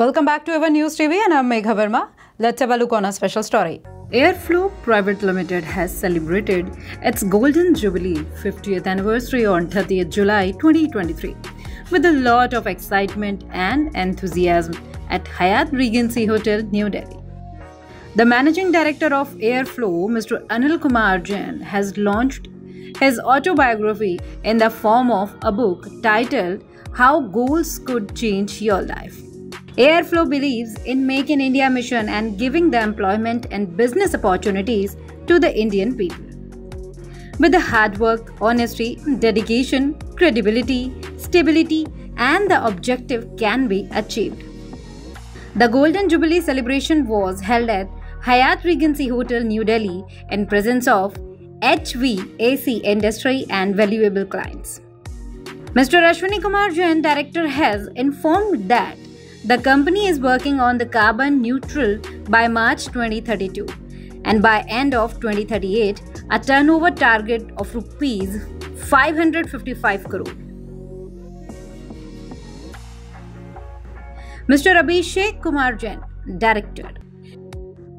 Welcome back to Ever News TV and I'm Megha Verma. Let's have a look on a special story. Airflow Private Limited has celebrated its Golden Jubilee 50th anniversary on 30th July 2023 with a lot of excitement and enthusiasm at Hyatt Regency Hotel, New Delhi. The managing director of Airflow, Mr. Anil Kumar Jain, has launched his autobiography in the form of a book titled How Goals Could Change Your Life. Airflow believes in Make in India mission and giving the employment and business opportunities to the Indian people. With the hard work, honesty, dedication, credibility, stability, and the objective can be achieved. The Golden Jubilee celebration was held at Hyatt Regency Hotel, New Delhi, in presence of HVAC industry and valuable clients. Mr. Ashwini Kumar Jain, director, has informed that the company is working on the carbon neutral by March 2032 and by end of 2038 a turnover target of rupees 555 crore. Mr. Abhishek Kumar Jain, Director.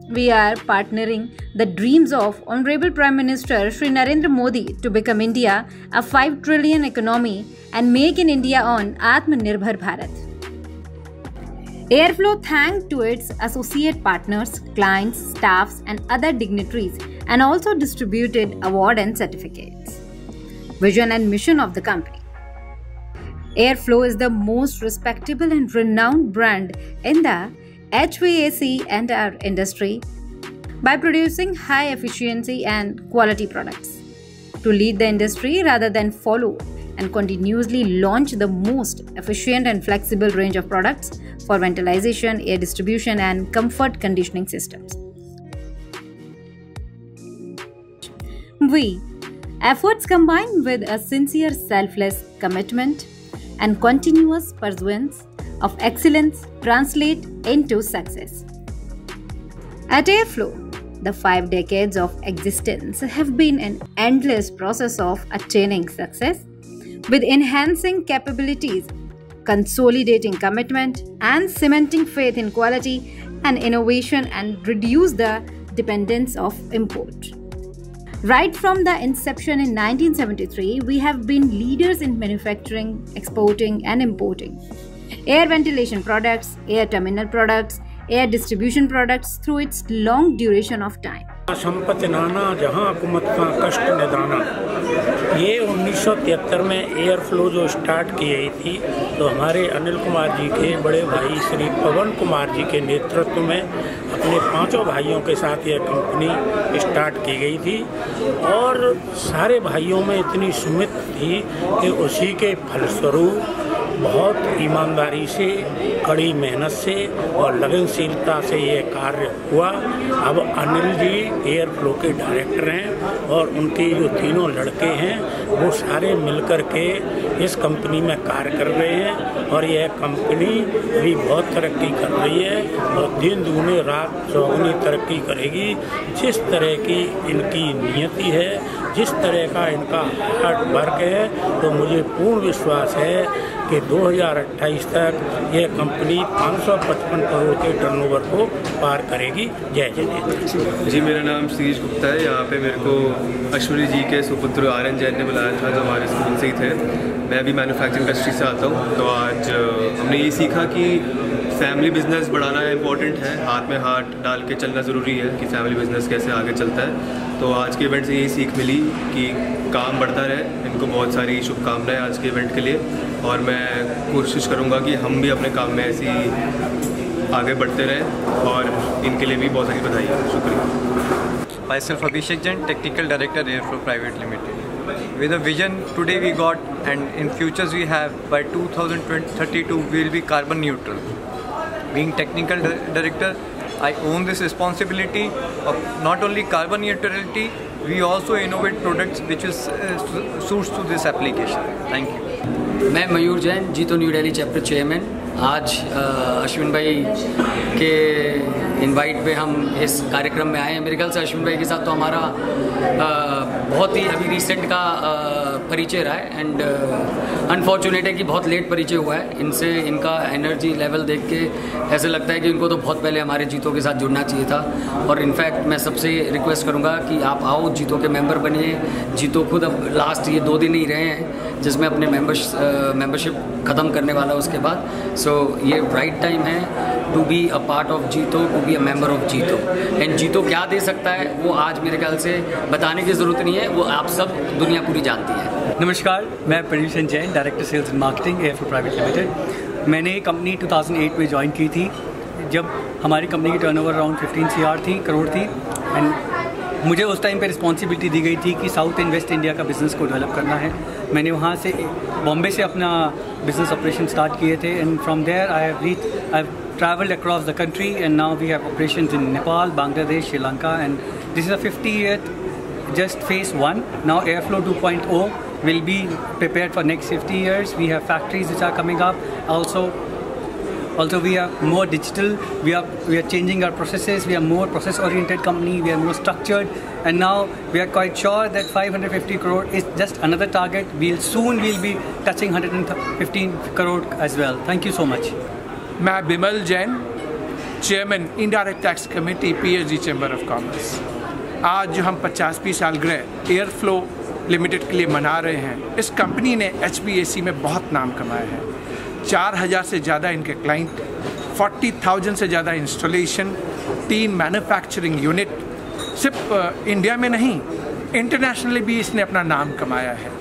We are partnering the dreams of Honorable Prime Minister Sri Narendra Modi to become India a 5 trillion economy and make in India on Atmanirbhar Bharat. Airflow thanked to its associate partners, clients, staffs, and other dignitaries and also distributed award and certificates. Vision and mission of the company. Airflow is the most respectable and renowned brand in the HVAC and our industry by producing high efficiency and quality products. To lead the industry rather than follow and continuously launch the most efficient and flexible range of products for ventilation, air distribution, and comfort conditioning systems. We efforts combined with a sincere, selfless commitment and continuous pursuance of excellence translate into success. At Airflow, the five decades of existence have been an endless process of attaining success with enhancing capabilities, consolidating commitment, and cementing faith in quality and innovation and reduce the dependence of import. Right from the inception in 1973, we have been leaders in manufacturing, exporting, and importing air ventilation products, air terminal products, air distribution products through its long duration of time. संपत्ति नाना जहाँ हुकूमत का कष्ट निदाना ये 1973 में air flow जो start की गई थी तो हमारे अनिल कुमार जी के बड़े भाई श्री पवन कुमार जी के नेतृत्व में अपने पाँचों भाइयों के साथ यह कंपनी स्टार्ट की गई थी। और सारे भाइयों में इतनी सुमित थी कि उसी के फलस्वरूप बहुत ईमानदारी से, कड़ी मेहनत से और लगनशीलता से ये कार्य हुआ। अब अनिल जी, एयर फ्लो के डायरेक्टर हैं और उनके जो तीनों लड़के हैं, वो सारे मिलकर के इस कंपनी में कार्य कर रहे हैं और यह कंपनी भी बहुत तरक्की कर रही है और दिन दूने, रात चौगनी तरक्की करेगी, जिस तरह की इनकी नियति है जिस तरह का इनका हार्ड वर्क है तो मुझे पूर्ण विश्वास है कि 2028 तक यह कंपनी 555 करोड़ के टर्नओवर को पार करेगी। जय जय जी, मेरा नाम श्रीज गुप्ता है। यहाँ पे मेरे को अश्विनी जी के सुपुत्र आर एन जैन ने बुलाया था, जो हमारे स्कूल से ही थे। मैं भी मैन्युफैक्चरिंग इंडस्ट्री से आता हूँ। तो आज हमने ये सीखा कि फैमिली बिज़नेस बढ़ाना इंपॉर्टेंट है। हाथ में हाथ डाल के चलना ज़रूरी है कि फैमिली बिज़नेस कैसे आगे चलता है। तो आज के इवेंट से यही सीख मिली कि काम बढ़ता रहे इनको बहुत सारी शुभकामनाएँ आज के इवेंट के लिए। और मैं कोशिश करूँगा कि हम भी अपने काम में ऐसी आगे बढ़ते रहें और इनके लिए भी बहुत सारी बधाई। शुक्रिया। Myself Abhishek Jain, Technical Director Airflow Private Limited. With a vision today we got and in futures we have by 2032 we will be carbon neutral. Being Technical Director, I own this responsibility of not only carbon neutrality, we also innovate products which is uh, suits to this application. Thank you. मैं मयूर जैन जीतो new Delhi chapter chairman आज अश्विन भाई के invite पे हम इस कार्यक्रम में आए हैं। मेरे ख्याल से अश्विन भाई के साथ तो हमारा बहुत ही अभी रिसेंट का परिचय रहा है। एंड अनफॉर्चुनेट है कि बहुत लेट परिचय हुआ है। इनसे इनका एनर्जी लेवल देख के ऐसे लगता है कि इनको तो बहुत पहले हमारे जीतों के साथ जुड़ना चाहिए था। और इनफैक्ट मैं सबसे रिक्वेस्ट करूँगा कि आप आओ, जीतों के मेंबर बनिए। जीतो खुद अब लास्ट ये दो दिन ही रहे हैं। जिसमें अपने मेंबर्स मेंबरशिप ख़त्म करने वाला उसके बाद। सो ये राइट टाइम है to be a part of JITO to be a member of JITO and JITO क्या दे सकता है, वो आज मेरे ख्याल से बताने की ज़रूरत नहीं है, वो आप सब दुनिया पूरी जानती है। नमस्कार, मैं प्रदूषण Jain director sales and marketing air private limited मैंने कंपनी 2008 में ज्वाइन की थी, जब हमारी कंपनी की टर्नओवर अराउंड 15 सी थी करोड़ थी। एंड मुझे उस टाइम पे रिस्पॉन्सिबिलिटी दी गई थी कि साउथ एंड वेस्ट इंडिया का बिज़नेस को डेवलप करना है। मैंने वहाँ से बॉम्बे से अपना बिज़नेस ऑपरेशन स्टार्ट किए थे and from there I have reach I travelled across the country and now we have operation in Nepal Bangladesh Sri Lanka and this is a fifty year just phase one now air flow two point O will be prepare for next fifty years we have factories which are coming up also also we are more digital we are we are changing our processes we are more process oriented company we are more structured and now we are quite sure that 550 crore is just another target we'll soon we'll be touching 115 crore as well thank you so much मैं Bimal Jain chairman indirect tax committee PHD chamber of commerce आज जो हम 50वीं सालगिरह air flow limited के लिए मना रहे हैं इस कंपनी ने एच में बहुत नाम कमाया है चार हज़ार से ज़्यादा इनके क्लाइंट फोर्टी थाउज़ेंड से ज़्यादा इंस्टॉलेशन तीन मैन्युफैक्चरिंग यूनिट सिर्फ़ इंडिया में नहीं इंटरनेशनली भी इसने अपना नाम कमाया है।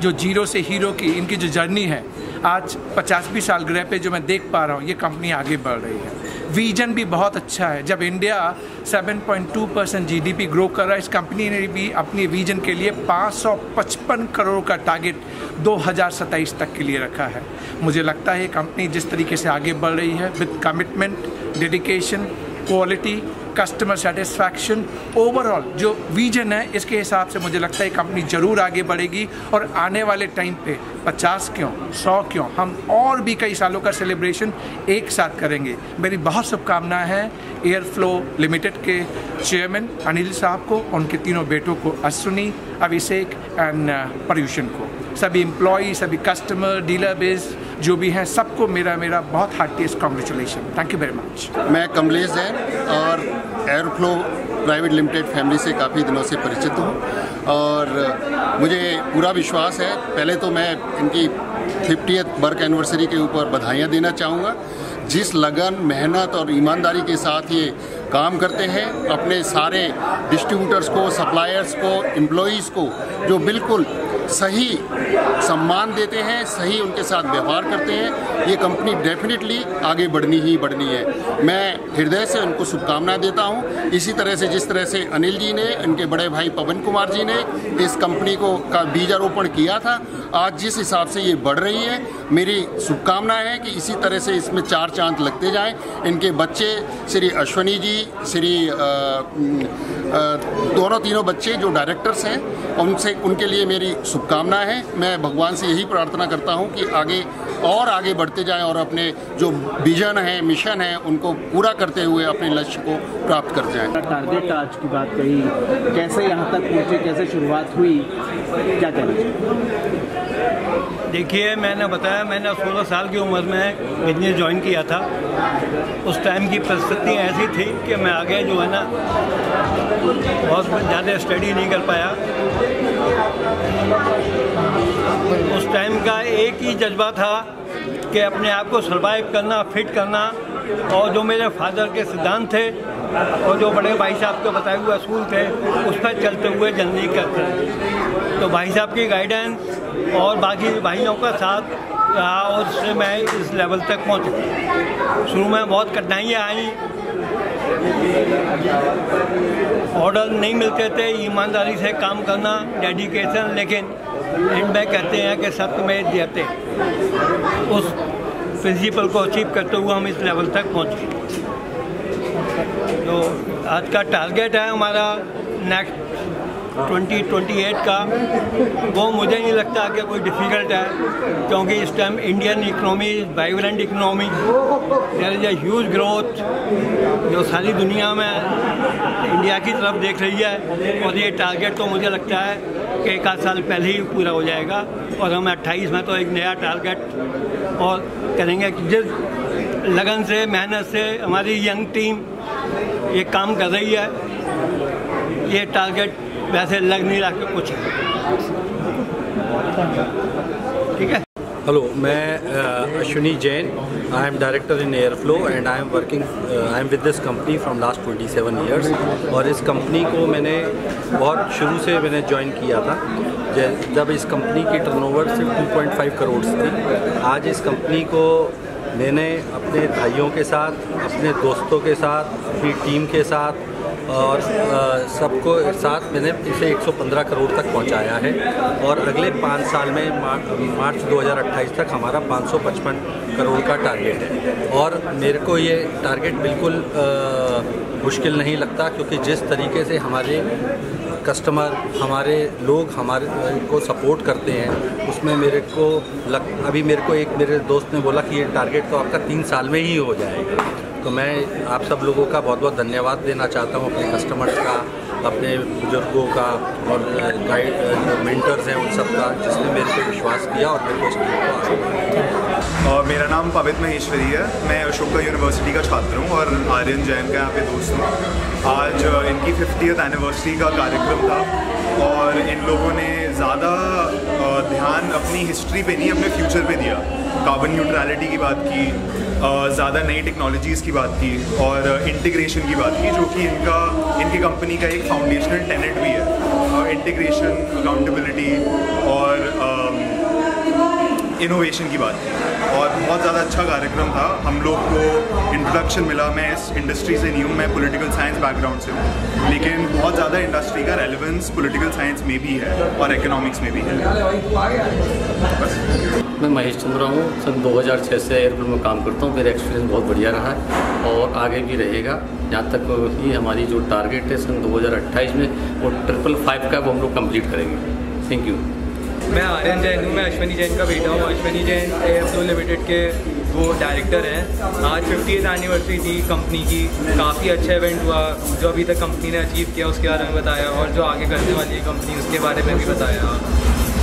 जो ज़ीरो से हीरो की, इनकी जो जर्नी है, आज पचासवीं सालगिरह पे जो मैं देख पा रहा हूँ, ये कंपनी आगे बढ़ रही है। विजन भी बहुत अच्छा है। जब इंडिया 7.2 परसेंट जीडीपी ग्रो कर रहा है, इस कंपनी ने भी अपने विजन के लिए 555 करोड़ का टारगेट 2027 तक के लिए रखा है। मुझे लगता है ये कंपनी जिस तरीके से आगे बढ़ रही है with commitment dedication quality customer satisfaction overall जो विजन है, इसके हिसाब से मुझे लगता है कंपनी ज़रूर आगे बढ़ेगी। और आने वाले टाइम पे 50 क्यों 100 क्यों, हम और भी कई सालों का सेलिब्रेशन एक साथ करेंगे। मेरी बहुत शुभकामनाएँ हैं एयर फ्लो लिमिटेड के चेयरमैन अनिल साहब को, उनके तीनों बेटों को, अश्विनी, अभिषेक एंड पर्यूषण को। सभी एम्प्लॉय सभी कस्टमर डीलर बेस जो भी हैं, सबको मेरा मेरा बहुत heartiest congratulation thank you very much मैं कमलेश जैन और एयरफ्लो प्राइवेट लिमिटेड फैमिली से काफ़ी दिनों से परिचित हूँ और मुझे पूरा विश्वास है, पहले तो मैं इनकी फिफ्टी बर्थ एनिवर्सरी के ऊपर बधाइयाँ देना चाहूँगा। जिस लगन, मेहनत और ईमानदारी के साथ ये काम करते हैं, अपने सारे डिस्ट्रीब्यूटर्स को सप्लायर्स को एम्प्लॉयज़ को, जो बिल्कुल सही सम्मान देते हैं सही उनके साथ व्यवहार करते हैं। ये कंपनी डेफिनेटली आगे बढ़नी ही बढ़नी है। मैं हृदय से उनको शुभकामनाएँ देता हूँ। इसी तरह से, जिस तरह से अनिल जी ने, इनके बड़े भाई पवन कुमार जी ने इस कंपनी को का बीजारोपण किया था, आज जिस हिसाब से ये बढ़ रही है, मेरी शुभकामनाएँ है कि इसी तरह से इसमें चार चाँद लगते जाएँ। इनके बच्चे श्री अश्वनी जी, श्री दोनों तीनों बच्चे जो डायरेक्टर्स हैं, उनसे, उनके लिए मेरी शुभकामनाएँ हैं। मैं भगवान से यही प्रार्थना करता हूँ कि आगे और आगे बढ़ते जाएँ और अपने जो विजन है मिशन है उनको पूरा करते हुए अपने लक्ष्य को प्राप्त कर जाएँ। टारगेट आज की बात कही? कैसे यहाँ तक पहुँचे? कैसे शुरुआत हुई? क्या कहना देखिए मैंने बताया मैंने 16 साल की उम्र में बिज़नेस ज्वाइन किया था। उस टाइम की परिस्थिति ऐसी थी कि मैं आगे जो है ना बहुत ज़्यादा स्टडी नहीं कर पाया। का एक ही जज्बा था कि अपने आप को सर्वाइव करना फिट करना। और जो मेरे फादर के सिद्धांत थे, और जो बड़े भाई साहब के बताए हुए असूल थे, उस पर चलते हुए जल्दी करते तो भाई साहब की गाइडेंस और बाकी भाइयों का साथ रहा और उससे मैं इस लेवल तक पहुँचा। शुरू में बहुत कठिनाइयाँ आई ऑर्डर नहीं मिलते थे, ईमानदारी से काम करना डेडिकेशन, लेकिन एंड में कहते हैं कि सत्य में देते। उस प्रिंसिपल को अचीव करते हुए हम इस लेवल तक पहुँचे। तो आज का टारगेट है हमारा नेक्स्ट 2028 का, वो मुझे नहीं लगता कि कोई डिफ़िकल्ट है, क्योंकि इस time Indian economy vibrant economy there is huge growth जो सारी दुनिया में इंडिया की तरफ़ देख रही है, और ये टारगेट तो मुझे लगता है कि एक आध साल पहले ही पूरा हो जाएगा, और हम अट्ठाईस में तो एक नया टारगेट और करेंगे। जिस लगन से, मेहनत से हमारी यंग टीम ये काम कर रही है, ये टारगेट वैसे लग नहीं रहा कुछ ठीक है? हेलो मैं Ashwini Jain I am director in Airflow and I am working I am with this company from last 27 years और इस कंपनी को मैंने बहुत शुरू से मैंने ज्वाइन किया था। जब इस कंपनी की टर्नओवर सिर्फ़ 2.5 करोड़ थी। आज इस कंपनी को मैंने अपने भाइयों के साथ, अपने दोस्तों के साथ, अपनी टीम के साथ और सबको साथ मैंने इसे 115 करोड़ तक पहुँचाया है। और अगले पाँच साल में मार्च 2028 तक हमारा 555 करोड़ का टारगेट है। और मेरे को ये टारगेट बिल्कुल मुश्किल नहीं लगता क्योंकि जिस तरीके से हमारे कस्टमर, हमारे लोग हमारे को सपोर्ट करते हैं, उसमें मेरे को लग, अभी मेरे को एक मेरे दोस्त ने बोला कि ये टारगेट तो आपका तीन साल में ही हो जाएगा। तो मैं आप सब लोगों का बहुत बहुत धन्यवाद देना चाहता हूँ अपने कस्टमर्स का, अपने बुज़ुर्गों का और गाइड मेंटर्स हैं उन सब का, जिसने मेरे पे विश्वास किया और मेरे को और मेरा नाम पवित महेश्वरी है। मैं अशोका यूनिवर्सिटी का छात्र हूँ और आर्यन जैन का यहाँ पे दोस्त हूँ। आज इनकी फिफ्टी एनिवर्सरी का कार्यक्रम था और इन लोगों ने ज़्यादा ध्यान अपनी हिस्ट्री पे नहीं, अपने फ्यूचर पे दिया। कार्बन न्यूट्रलिटी की बात की ज़्यादा नई टेक्नोलॉजीज़ की बात की और इंटीग्रेशन की बात की, जो कि इनका, इनकी कंपनी का एक फाउंडेशनल टेनेट भी है। इंटीग्रेशन अकाउंटेबिलिटी और इनोवेशन की बात की। और बहुत ज़्यादा अच्छा कार्यक्रम था। हम लोग को इंट्रोडक्शन मिला। मैं इस इंडस्ट्री से नहीं हूँ, मैं पॉलिटिकल साइंस बैकग्राउंड से हूँ। लेकिन बहुत ज़्यादा इंडस्ट्री का रेलिवेंस पॉलिटिकल साइंस में भी है और इकोनॉमिक्स में भी है। बस। मैं महेश चंद्रा हूँ। सन 2006 से एयरपोर्ट में काम करता हूँ। मेरा एक्सपीरियंस बहुत बढ़िया रहा है और आगे भी रहेगा। जहाँ तक ही हमारी जो टारगेट है सन 2028 में वो ट्रिपल फाइव का वो हम लोग कंप्लीट करेंगे। थैंक यू मैं आर्यन जैन हूँ, मैं अश्वनी जैन का बेटा हूँ। अश्वनी जैन एयरफ्लो लिमिटेड के वो डायरेक्टर हैं। आज फिफ्टी एथ एनिवर्सरी थी कंपनी की। काफ़ी अच्छा इवेंट हुआ, जो अभी तक कंपनी ने अचीव किया, उसके बारे में बताया और जो आगे करने वाली है कंपनी उसके बारे में भी बताया।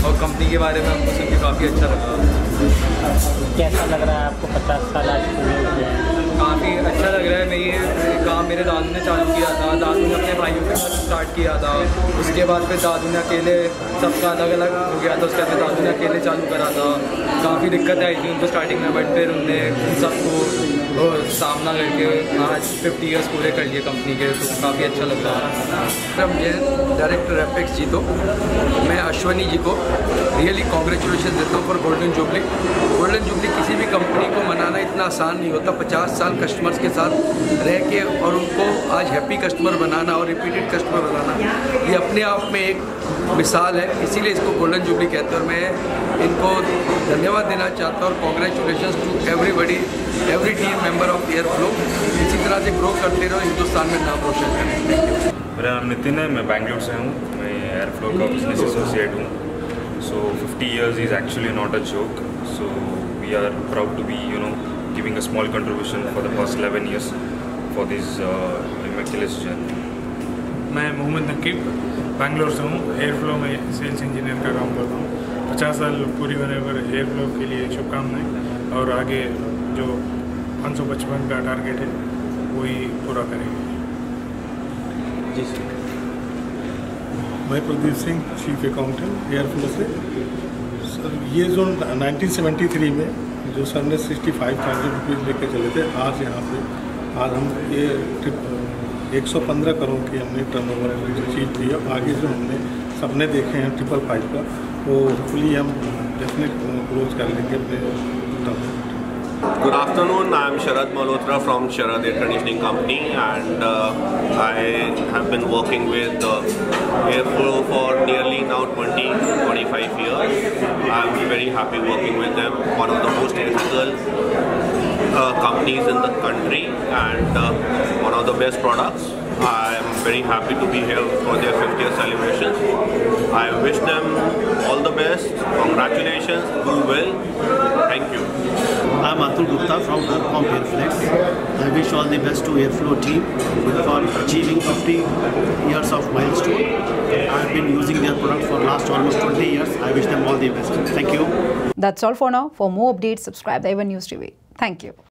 और कंपनी के बारे में हमको सुन के काफ़ी अच्छा लगा। कैसा लग रहा है आपको पचास साल आज काफ़ी अच्छा लग रहा है मैं ये काम मेरे दादू ने चालू किया था। दादू ने अपने भाइयों के साथ स्टार्ट किया था। उसके बाद फिर दादू ने अकेले सबका अलग अलग हो गया था, उसके बाद दादू ने अकेले चालू करा था। काफ़ी दिक्कत आई थी उनको स्टार्टिंग में बट फिर उनने उन सबको सामना करके आज फिफ्टी ईयर्स पूरे कर लिए कंपनी के तो काफ़ी अच्छा लग रहा है। जैन डायरेक्टर एपेक्स जी तो मैं अश्वनी जी को रियली कॉन्ग्रेचुलेशन देता हूँ for golden jubilee golden jubilee किसी भी कंपनी को मनाना इतना आसान नहीं होता, पचास साल कस्टमर्स के साथ रह के और उनको आज हैप्पी कस्टमर बनाना और रिपीटेड कस्टमर बनाना, ये अपने आप में एक मिसाल है। इसीलिए इसको गोल्डन जुबली कहते हैं और मैं इनको धन्यवाद देना चाहता हूँ और congratulation to everybody every team member of Airflow इसी तरह से ग्रो करते रहो, हिंदुस्तान में नाम रोशन करें। मेरा नाम नितिन है, मैं बैंगलोर से हूँ। मैं एयर फ्लो का बिज़नेस एसोसिएट हूँ। So fifty years is actually not a joke so we are proud to be you know giving a small contribution for the first eleven years for this immaculate journey मैं मोहम्मद नकीब बैंगलोर से हूँ। Airflow में sales engineer का काम करता हूँ। पचास साल पूरी होने पर एयर फ्लो के लिए शुभकामनाएँ और आगे जो पाँच सौ पचपन का टारगेट है वही पूरा करेंगे। जी सर। मैं Pradeep Singh chief accountant Airflow से। सर ये जो 1973 में जो सर ने सिक्सटी फाइव थाउज़ेंड रुपीज़ लेके चले थे, आज यहाँ पे, आज हम ये ट्रिप एक सौ पंद्रह करोड़ की हमने टर्न ओवर अचीव की है। आगे जो हमने सपने देखे हैं ट्रिपल फाइव का, वो होपफुली हम डेफिनेट क्लोज कर लेंगे अपने Good afternoon, I am Sharad Malhotra from Sharad Air Conditioning Company and uh, I have been working with uh, Airflow for nearly now 20-25 years. I am very happy working with them, one of the most ethical uh, companies in the country and uh, one of the best products I am very happy to be here for their 50th celebrations. I wish them all the best. Congratulations. Do well. Thank you. I'm Atul Gupta from Harcom Airflex. I wish all the best to Airflow team for achieving 50 years of milestone. I've been using their product for last almost 20 years. I wish them all the best. Thank you. That's all for now. For more updates, subscribe the Even News TV. Thank you.